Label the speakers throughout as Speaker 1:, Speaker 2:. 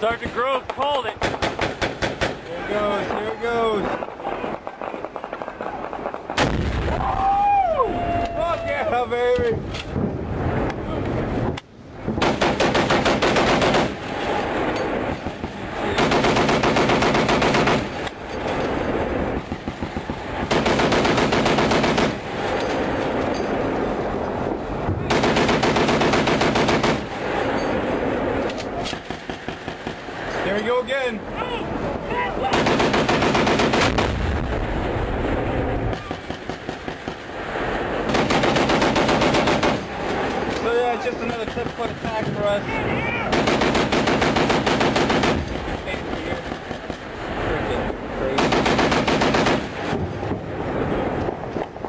Speaker 1: Sergeant Grove called it. There it goes, there it goes. Woo! Fuck yeah, baby! So yeah, it's just another clip foot attack for us.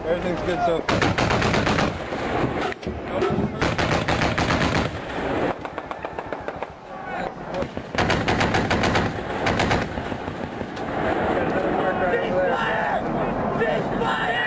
Speaker 1: Everything's good so far. fire!